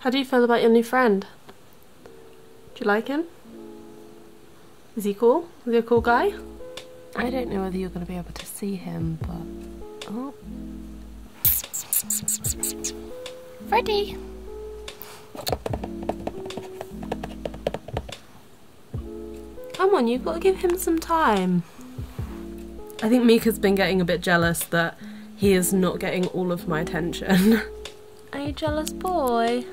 How do you feel about your new friend? Do you like him? Is he cool? Is he a cool guy? I don't know whether you're going to be able to see him, but... Oh. Freddie! Come on, you've got to give him some time. I think Mika's been getting a bit jealous that he is not getting all of my attention. Are you jealous, boy?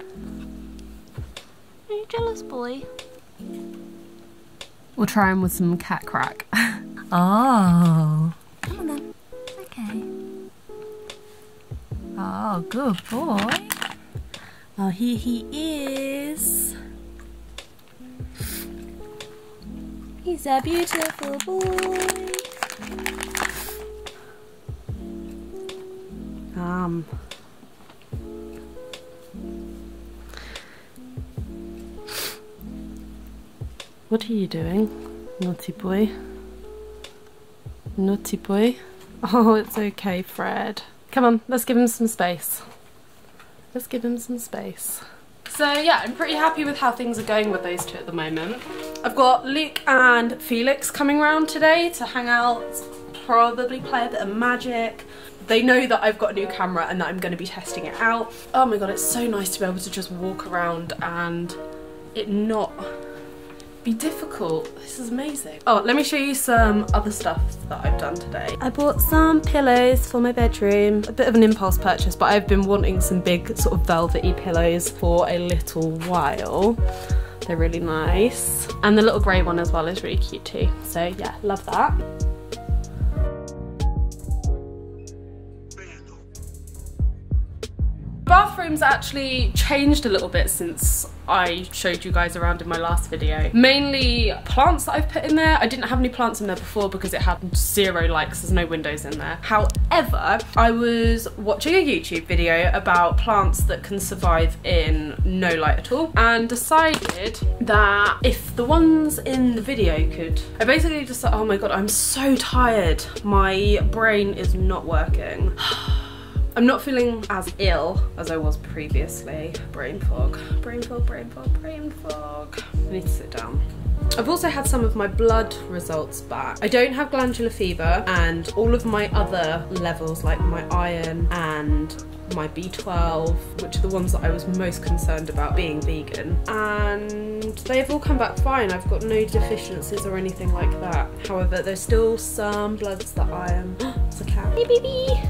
Are you jealous, boy? We'll try him with some cat crack. oh. Come on then. Okay. Oh, good boy. Oh, here he is. He's a beautiful boy. Um. What are you doing, naughty boy? Naughty boy? Oh, it's okay, Fred. Come on, let's give him some space. Let's give him some space. So yeah, I'm pretty happy with how things are going with those two at the moment. I've got Luke and Felix coming around today to hang out, probably play a bit of magic. They know that I've got a new camera and that I'm going to be testing it out. Oh my god, it's so nice to be able to just walk around and it not be difficult. This is amazing. Oh, let me show you some other stuff that I've done today. I bought some pillows for my bedroom. A bit of an impulse purchase, but I've been wanting some big sort of velvety pillows for a little while. They're really nice. And the little grey one as well is really cute too. So yeah, love that. Bathroom's actually changed a little bit since I showed you guys around in my last video. Mainly plants that I've put in there. I didn't have any plants in there before because it had zero likes, there's no windows in there. However, I was watching a YouTube video about plants that can survive in no light at all and decided that if the ones in the video could, I basically just thought, oh my god, I'm so tired. My brain is not working. I'm not feeling as ill as I was previously. Brain fog, brain fog, brain fog, brain fog. I need to sit down. I've also had some of my blood results back. I don't have glandular fever and all of my other levels like my iron and my B12, which are the ones that I was most concerned about being vegan. And they've all come back fine. I've got no deficiencies or anything like that. However, there's still some bloods that I am... it's a cat. Hey, baby!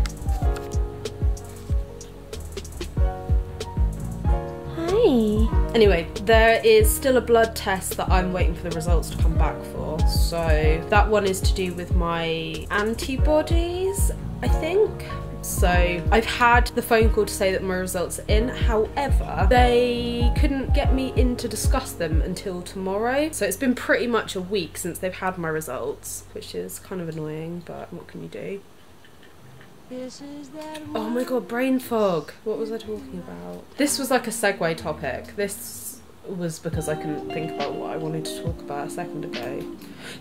Anyway, there is still a blood test that I'm waiting for the results to come back for. So that one is to do with my antibodies, I think. So I've had the phone call to say that my results are in. However, they couldn't get me in to discuss them until tomorrow. So it's been pretty much a week since they've had my results, which is kind of annoying, but what can you do? Oh my god, brain fog. What was I talking about? This was like a segue topic. This was because I couldn't think about what I wanted to talk about a second ago.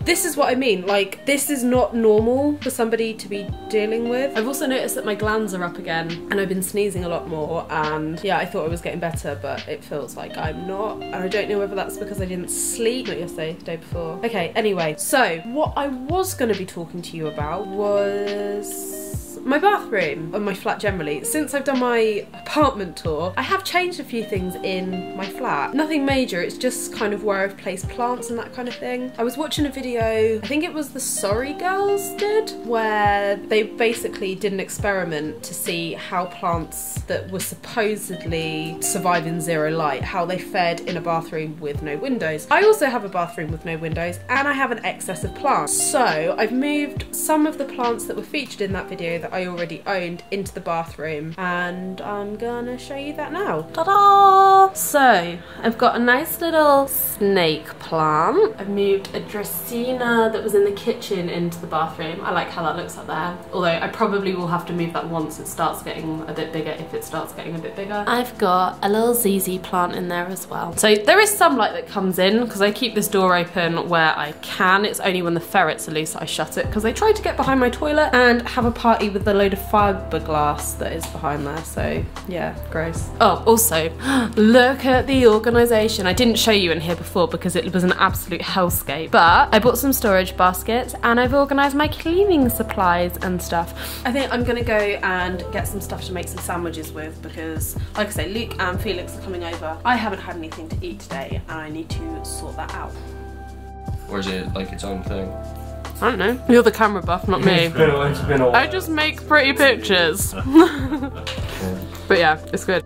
This is what I mean, like, this is not normal for somebody to be dealing with. I've also noticed that my glands are up again and I've been sneezing a lot more and yeah, I thought I was getting better, but it feels like I'm not. And I don't know whether that's because I didn't sleep, not yesterday, the day before. Okay, anyway, so what I was gonna be talking to you about was my bathroom and my flat generally. Since I've done my apartment tour, I have changed a few things in my flat. Nothing major, it's just kind of where I've placed plants and that kind of thing. I was watching a video, I think it was the Sorry Girls did, where they basically did an experiment to see how plants that were supposedly surviving zero light, how they fared in a bathroom with no windows. I also have a bathroom with no windows and I have an excess of plants. So I've moved some of the plants that were featured in that video that I already owned into the bathroom and I'm gonna show you that now. Ta-da! So I've got a nice little snake plant. I've moved a Dracaena that was in the kitchen into the bathroom. I like how that looks up there. Although I probably will have to move that once it starts getting a bit bigger if it starts getting a bit bigger. I've got a little ZZ plant in there as well. So there is some light that comes in because I keep this door open where I can. It's only when the ferrets are loose that I shut it because they tried to get behind my toilet and have a party with the load of fiberglass that is behind there. So yeah, gross. Oh, also, look at the organisation. I didn't show you in here before because it was an absolute hellscape. But I bought some storage baskets and I've organised my cleaning supplies and stuff. I think I'm gonna go and get some stuff to make some sandwiches with because, like I say, Luke and Felix are coming over. I haven't had anything to eat today and I need to sort that out. Or is it like its own thing? I don't know. You're the camera buff, not me. It's been it's been a while. I just make pretty pictures. but yeah, it's good.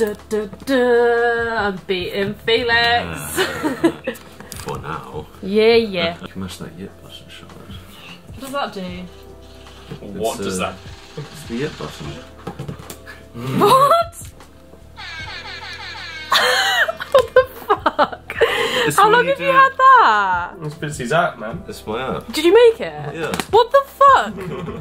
Duh, duh, duh. I'm beating Felix. For now. yeah, yeah. You can mash that yip button, Charlotte. What does that do? What It's, does uh, that? It's the yip button. What? what the fuck? It's How long you have do you had that? It's Bitsy's app, man. It's my app. Did you make it? Yeah. What the fuck?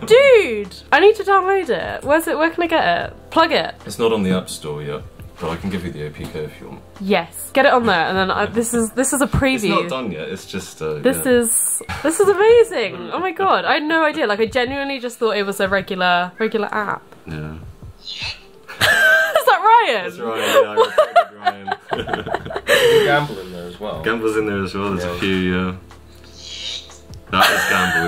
Dude! I need to download it. Where's it? Where can I get it? Plug it. It's not on the App Store yet, but I can give you the APK if you want. Yes. Get it on there and then I, this is this is a preview. It's not done yet. It's just. Uh, This yeah. is this is amazing. Oh my god. I had no idea. Like I genuinely just thought it was a regular regular app. Yeah. is that Ryan? That's right. Yeah, I Ryan. You gamble in there as well. Gamble's in there as well. There's Yeah. a few. Yeah. That is Gamble.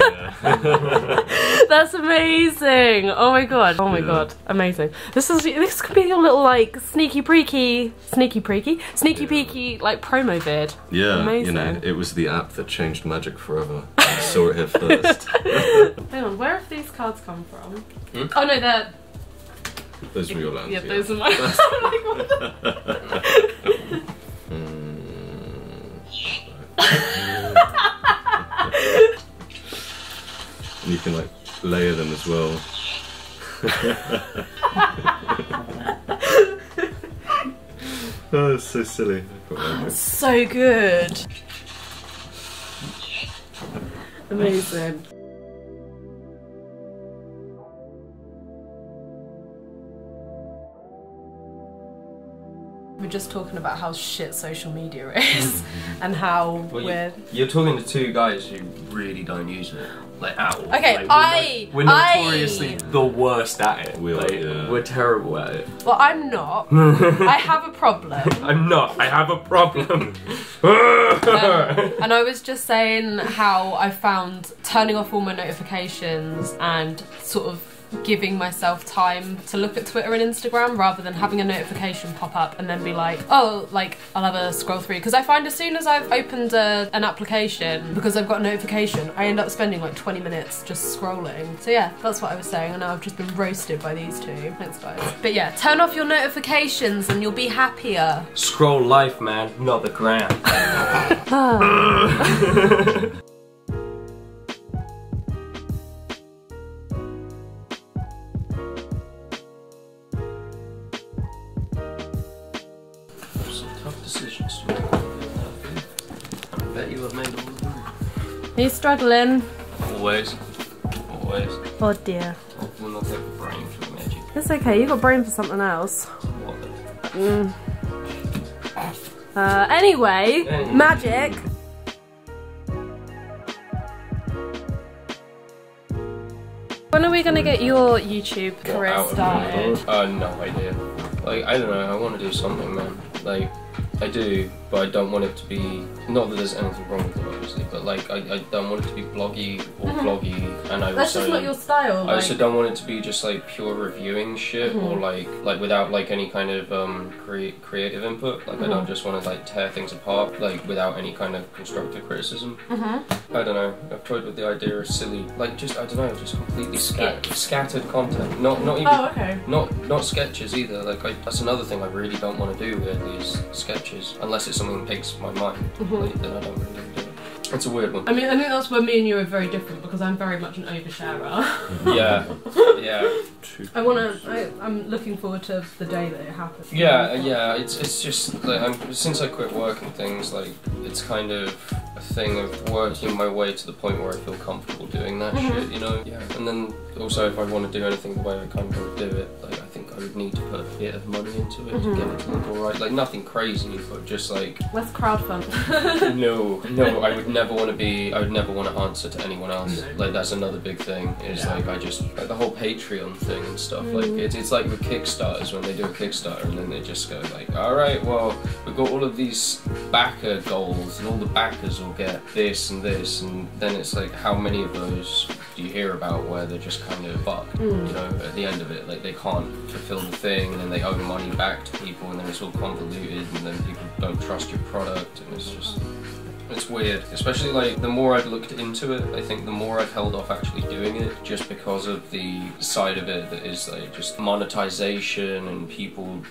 Yeah. That's amazing. Oh my god. Oh my Yeah. god. Amazing. This is this could be your little like sneaky preaky sneaky preaky sneaky Yeah. peeky like promo vid. yeah. You know, it was the app that changed magic forever. I saw it here first. Hang on, where have these cards come from? Hmm? Oh no, they're Those are your lands. yeah, those are mine. I'm like, what oh, it's so silly. So good. Amazing. Just talking about how shit social media is and how Well, we're you, you're talking to two guys who really don't use it, like at all. Okay, Like, we're I- no- we're I- notoriously the worst at it. We are, like, yeah. We're terrible at it. well, I'm not. I have a problem. I'm not. I have a problem. Um, and I was just saying how I found turning off all my notifications and sort of giving myself time to look at Twitter and Instagram rather than having a notification pop up and then be like, oh, like I'll have a scroll through. Because I find as soon as I've opened a, an application, because I've got a notification, I end up spending like 20 minutes just scrolling. So yeah, that's what I was saying. And now I've just been roasted by these two. Thanks, guys. But yeah, turn off your notifications and you'll be happier. Scroll life, man, not the gram. decisions to make. I bet you have made all of them. You struggling? Always. Always. Oh dear. Will not take the brain for magic. It's okay, you got brain for something else. What? Uh, anyway, Anyway. magic. When are we gonna get your YouTube career started? Uh, no idea. Like, I don't know, I want to do something, man. Like, I do, but I don't want it to be. Not that there's anything wrong with it, obviously, but like, I, I don't want it to be bloggy or vloggy, and I Mm-hmm. That's also. just not your style. I Like, also don't want it to be just like pure reviewing shit or Mm-hmm. like like without like any kind of um crea- creative input. Like I Mm-hmm. don't just want to like tear things apart like without any kind of constructive criticism. Mm-hmm. I don't know. I've toyed with the idea of silly like just I don't know just completely scat- scattered content. Not not even oh, okay. not not sketches either. Like I, that's another thing I really don't want to do with these sketches unless it's something that takes my mind. Mm-hmm. Like, then I don't really do it. it's a weird one. I mean, I think that's where me and you are very different because I'm very much an oversharer. Yeah, yeah, I want to. I'm looking forward to the day that it happens. yeah, yeah. It's it's just like I'm, since I quit work and things like it's kind of a thing of working my way to the point where I feel comfortable doing that Mhm. shit, you know. Yeah, and then also if I want to do anything the way I kind of want do it, would need to put a bit of money into it Mhm. to get it to look alright. Like nothing crazy, but just like Let's crowdfund. no, no, I would never want to be. I would never want to answer to anyone else. No. Like that's another big thing. Is Yeah. like I just like the whole Patreon thing and stuff. Mm. Like it's it's like with Kickstarters when they do a Kickstarter and then they just go like, all right, well we've got all of these backer goals and all the backers will get this and this and then it's like how many of those do you hear about where they're just kind of fucked, Mm. you know, at the end of it, like they can't fulfill the thing and then they owe money back to people and then it's all convoluted and then people don't trust your product and it's just it's weird, especially like the more I've looked into it, I think the more I've held off actually doing it just because of the side of it that is like just monetization and people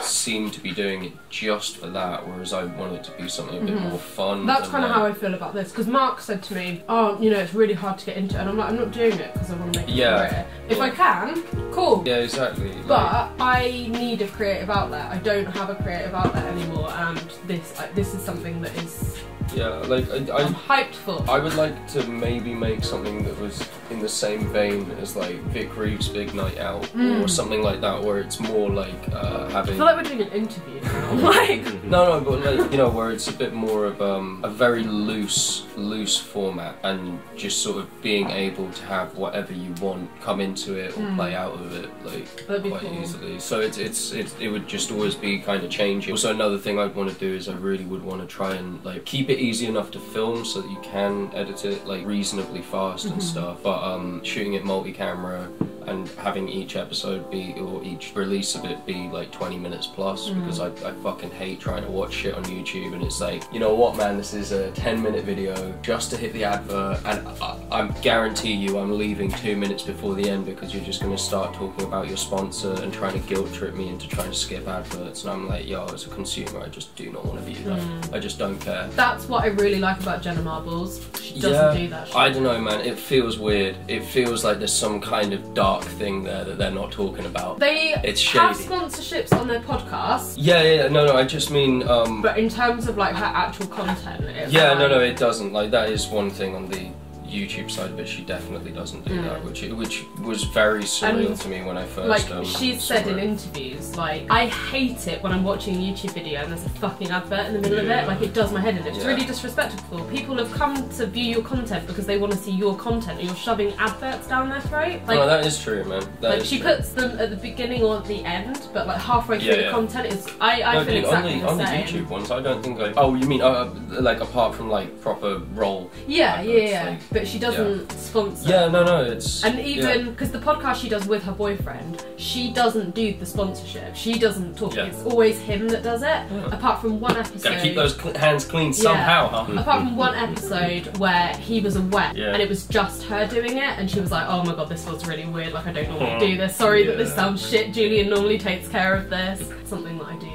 seem to be doing it just for that, whereas I want it to be something a bit Mhm. more fun. That's kind of like- how I feel about this because Mark said to me, "Oh, you know, it's really hard to get into," it. and I'm like, "I'm not doing it because I want to make Yeah. a career. If I can, cool." Yeah, exactly. like- But I need a creative outlet. I don't have a creative outlet anymore, and this I, this is something that is yeah, like I, I'm hyped for. I would like to maybe make something that was in the same vein as like Vic Reeves' Big Night Out or Mm. something like that, where it's more like uh, I having. feel like we're doing an interview like, No, no, but like you know, where it's a bit more of um, a very loose, loose format, and just sort of being able to have whatever you want come into it or Mm. play out of it, like quite cool. easily. So it's it's it, it would just always be kind of changing. Also, another thing I'd want to do is I really would want to try and like keep it easy enough to film so that you can edit it like reasonably fast and Mhm. stuff. But um, shooting it multi-camera and having each episode be or each release of it be like 20 minutes plus Mm. because I, I fucking hate trying to watch shit on YouTube and it's like you know what man this is a 10 minute video just to hit the advert and I, I guarantee you I'm leaving two minutes before the end because you're just going to start talking about your sponsor and trying to guilt trip me into trying to skip adverts and I'm like yo as a consumer I just do not want to view that Mm. I just don't care that's what I really like about Jenna Marbles. She doesn't Yeah, do that. Shit. I don't know, man. It feels weird. It feels like there's some kind of dark thing there that they're not talking about. They It's have sponsorships on their podcast, Yeah, yeah, yeah, no, no. I just mean, um, but in terms of like her actual content, it's yeah, no, no. It doesn't. Like that is one thing on the YouTube side of it. She definitely doesn't do Mm. that, which which was very surreal And, to me when I first. Like um, she's said in interviews, like I hate it when I'm watching a YouTube video and there's a fucking advert in the middle of it. Like it does my head in. It's Yeah. really disrespectful. People have come to view your content because they want to see your content, and you're shoving adverts down their throat. Like, no, that is true, man. That like she true. puts them at the beginning or at the end, but like halfway through Yeah, the content is. I, I no, feel dude, exactly on the, the on the same. YouTube ones, I don't think I. Oh, you mean uh, like apart from like proper role? Yeah, yeah, adverts, yeah. like- but she doesn't sponsor. Yeah, no, no. It's And even because the podcast she does with her boyfriend, she doesn't do the sponsorship. She doesn't talk. Yeah. It's always him that does it. Yeah. Apart from one episode. Gotta keep those cl- hands clean somehow, huh? Apart from one episode where he was away Yeah. and it was just her doing it, and she was like, "Oh my god, this feels really weird. Like I don't normally do hmm. this. Sorry that this Yeah. sounds shit. Julian normally takes care of this. Something that I do enjoy about her."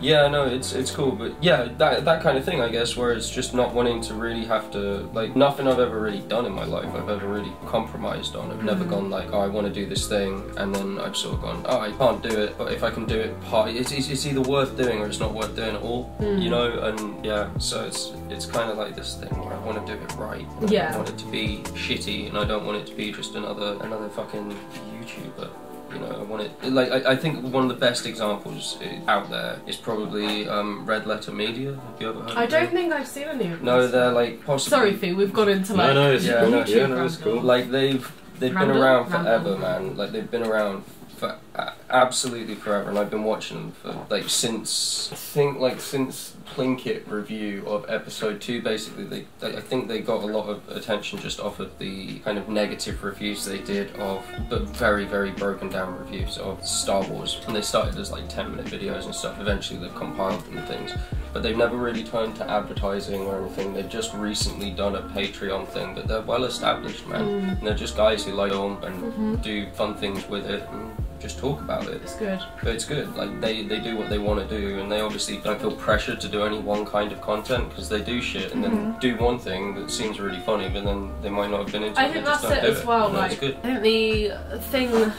Yeah, no, it's it's cool, but yeah, that that kind of thing, I guess, where it's just not wanting to really have to like nothing I've ever really done in my life. I've ever really compromised on. I've never Mhm. gone like, oh, I want to do this thing, and then I've sort of gone, oh, I can't do it, but if I can do it, part it's, it's, it's either worth doing or it's not worth doing at all, Mm. you know. And yeah, so it's it's kind of like this thing where I want to do it right. I Yeah. don't want it to be shitty, and I don't want it to be just another another fucking YouTuber. You know, I want it like I, I think one of the best examples out there is probably um, Red Letter Media. Have you ever heard? I of don't them? think I've seen any of No, they're like possibly. Sorry, Fee. We've gone into No, like no, it's Yeah, cool. no, yeah, no, it's cool. Like they've they've Random? been around Random. forever, man. Like they've been around for a- absolutely forever, and I've been watching them for like since I think like since Plinkett review of episode two. Basically, they, they I think they got a lot of attention just off of the kind of negative reviews they did of, but very very broken down reviews of Star Wars. And they started as like ten minute videos and stuff. Eventually, they've compiled them and things but they've never really turned to advertising or anything. They've just recently done a Patreon thing, but they're well established, man. Mm. And they're just guys who like film and Mhm. do fun things with it. And just talk about it. It's good. But it's good. Like they, they do what they want to do, and they obviously don't feel pressured to do any one kind of content because they do shit and then do one thing that seems really funny, but then they might not have been into Mm-hmm. I it. think that's it as well. You know, Like, it's good. I think the thing.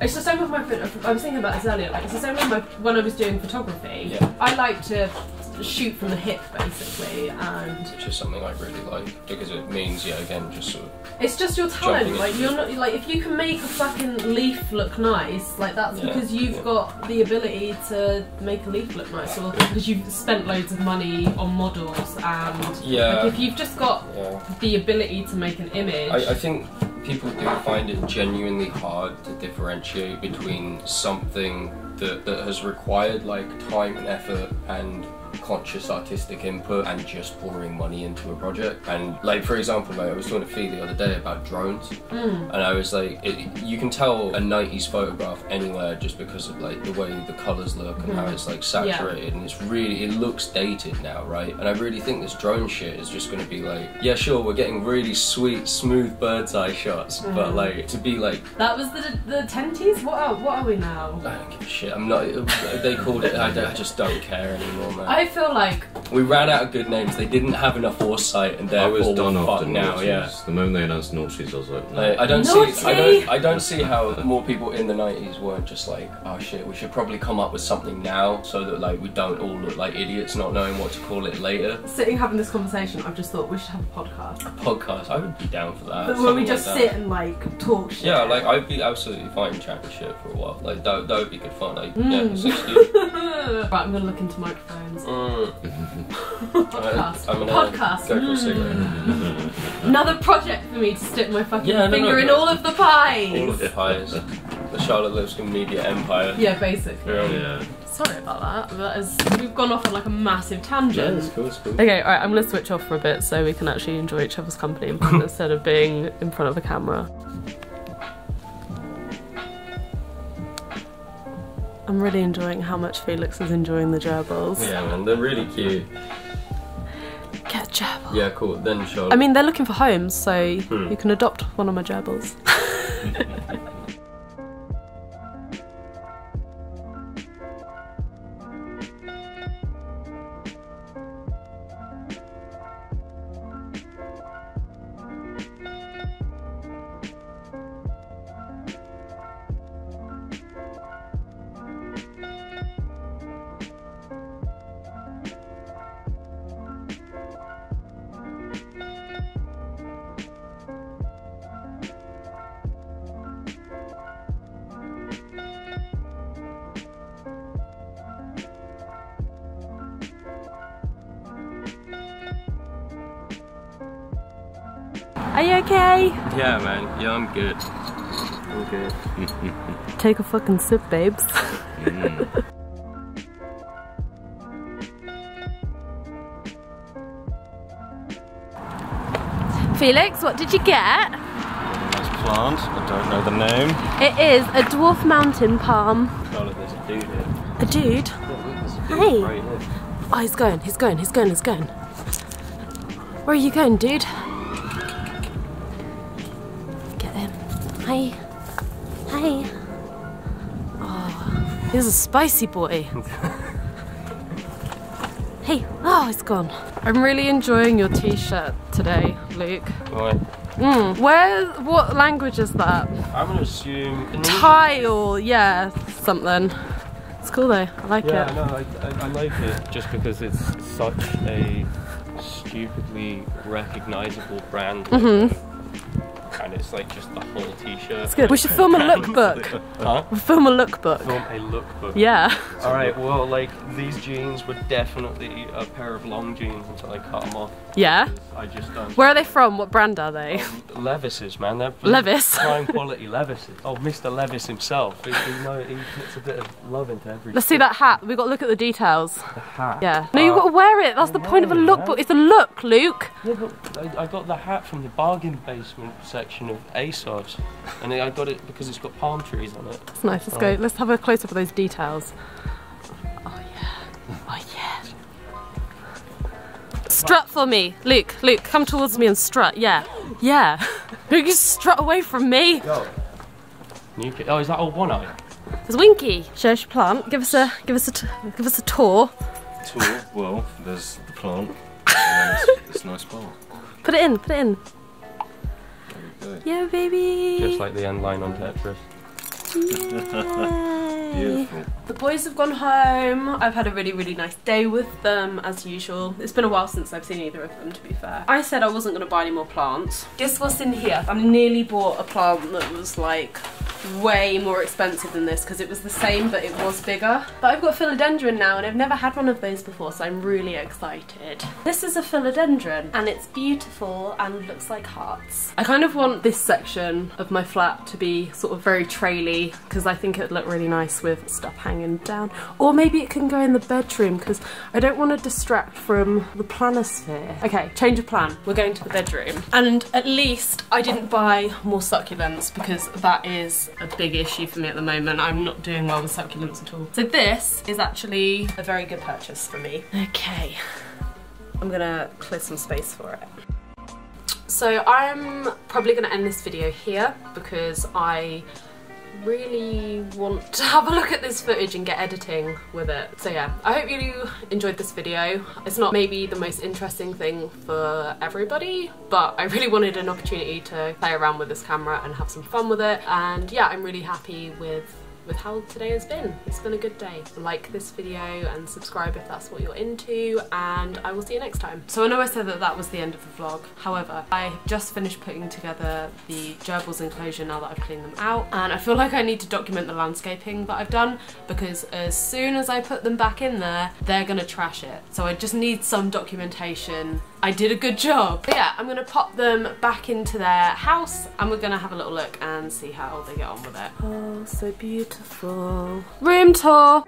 It's the same with my. I was thinking about this earlier. Like, it's the same with my when I was doing photography. Yeah. I like to shoot from the hip, basically, and Which is something I really like because it means, yeah, again, just sort of it's just your talent. Like, you're not like if you can make a fucking leaf look nice, like that's Yeah, because you've yeah. got the ability to make a leaf look nice, or because you've spent loads of money on models, and Yeah. like if you've just got yeah. the ability to make an image. I, I think people do find it genuinely hard to differentiate between something that, that has required like time and effort and conscious artistic input and just pouring money into a project. And like for example like I was talking to Fee the other day about drones. Mm. and I was like it, you can tell a 90s photograph anywhere just because of like the way the colors look and how it's like saturated. And it's really it looks dated now right? And I really think this drone shit is just going to be like yeah sure we're getting really sweet smooth bird's eye shots but like to be like That was the the tenties. What are what are we now? I don't give a shit. I'm not they called it I, don't- I just don't care anymore man. I feel like we ran out of good names they didn't have enough foresight and I therefore was done we're after fucked now Naughties. yeah The moment they announced Naughties, I was like, no. Like, I don't Naughty! see. I don't. I don't see how more people in the '90s weren't just like, oh shit, we should probably come up with something now so that like we don't all look like idiots not knowing what to call it later. sitting having this conversation. I've just thought we should have a podcast A Podcast. I would be down for that. but where we just like sit and like talk shit. Yeah, like I'd be absolutely fine chatting shit for a while. Like that, that would be good fun. Like Mm. yeah, it's excuse. right, I'm gonna look into microphones. Mm. Podcast. I'm gonna Podcast. go for a Mm. cigarette. Another project for me to stick my fucking Yeah, no, no, finger in no. all of the pies. All of the pies. The Charlotte Lipscomb Media Empire. Yeah, basically. Yeah. Yeah. Sorry about that. That is, we've gone off on like a massive tangent. cool. It's cool. Okay, alright, I'm gonna switch off for a bit so we can actually enjoy each other's company instead of being in front of the camera. I'm really enjoying how much Felix is enjoying the gerbils. Yeah, man, they're really cute. Get a gerbil. Yeah, cool. Then Charlotte. I mean, they're looking for homes, so Hmm. you can adopt one of my gerbils. okay? Yeah, man. Yeah, I'm good. I'm good. Take a fucking sip, babes. Felix, what did you get? A nice plant. I don't know the name. It is a dwarf mountain palm. Oh, Charlotte, there's a dude here. A dude? There's a dude Hey. right here. Oh, he's going, he's going, he's going, he's going. Where are you going, dude? Hi. Hi. Oh, he's a spicy boy. hey, oh, it's gone. I'm really enjoying your t-shirt today, Luke. Right. Mm. Where, what language is that? I'm gonna assume. Thai or, yeah, something. It's cool though, I like Yeah, it. no, I, I, I like it just because it's such a stupidly recognizable brand. Mhm. And it's like just the whole t-shirt. It's good. We should film a lookbook. Huh? We'll film a lookbook. Film a lookbook. Yeah. Alright, well, like, these jeans were definitely a pair of long jeans until I cut them off. Yeah. I just don't. Where are they from? What brand are they? Um, Levis's, man. They're Levis. Prime quality Levis's. Oh, Mr. Levis himself. He, he, know, he puts a bit of love into everything. Let's see that hat. We've got to look at the details. The hat. Yeah. No, you've got to oh. wear it. That's the point of a lookbook. It's a look, Luke. Yeah, but I, I got the hat from the bargain basement section of ASOS, and I got it because it's got palm trees on it. It's nice. Let's go. Let's have a close up of those details. Oh yeah. Oh yeah. Strut for me, Luke. Luke, come towards me and strut. Yeah. Yeah. Luke, you strut away from me. Yo. New kid. Oh, is that old one eye? There's Winky. Show us your plant. Give us a give us a t- give us a tour. Tool. Well, there's the plant. And then it's this nice bar. Put it in. Put it in. There we go. Yeah, baby. Just like the end line on Tetris. Beautiful. The boys have gone home. I've had a really, really nice day with them as usual. It's been a while since I've seen either of them, to be fair. I said I wasn't going to buy any more plants. Guess what's in here? I nearly bought a plant that was like way more expensive than this because it was the same but it was bigger. But I've got philodendron now and I've never had one of those before so I'm really excited. This is a philodendron and it's beautiful and looks like hearts. I kind of want this section of my flat to be sort of very traily because I think it would look really nice with stuff hanging down. Or maybe it can go in the bedroom because I don't want to distract from the planisphere. Okay, change of plan. We're going to the bedroom. And at least I didn't buy more succulents because that is a big issue for me at the moment. I'm not doing well with succulents at all. So this is actually a very good purchase for me. Okay, I'm gonna clear some space for it. So I'm probably going to end this video here because I really want to have a look at this footage and get editing with it. So yeah, I hope you enjoyed this video. It's not maybe the most interesting thing for everybody, but I really wanted an opportunity to play around with this camera and have some fun with it. And yeah, I'm really happy with with how today has been. It's been a good day. Like this video and subscribe if that's what you're into and I will see you next time. So I know I said that that was the end of the vlog. However, I have just finished putting together the gerbils enclosure now that I've cleaned them out and I feel like I need to document the landscaping that I've done because as soon as I put them back in there, they're gonna trash it. So I just need some documentation I did a good job. But yeah, I'm gonna pop them back into their house and we're gonna have a little look and see how they get on with it. Oh, so beautiful. Room tour.